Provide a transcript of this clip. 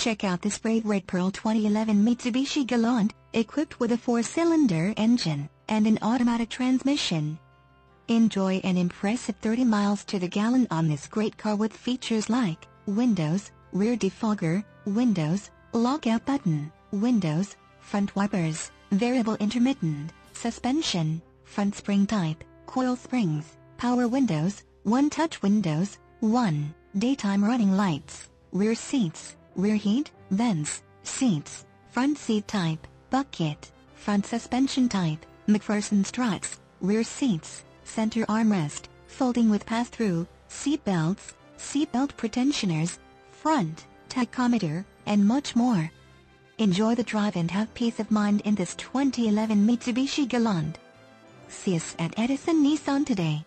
Check out this rave red pearl 2011 Mitsubishi Galant, equipped with a four-cylinder engine and an automatic transmission. Enjoy an impressive 30 miles to the gallon on this great car with features like windows, rear defogger, windows, lockout button, windows, front wipers, variable intermittent, suspension, front spring type, coil springs, power windows, one-touch windows, one, daytime running lights, rear seats, rear heat, vents, seats, front seat type, bucket, front suspension type, MacPherson struts, rear seats, center armrest, folding with pass-through, seat belts, seat belt pretensioners, front, tachometer, and much more. Enjoy the drive and have peace of mind in this 2011 Mitsubishi Galant. See us at Edison Nissan today.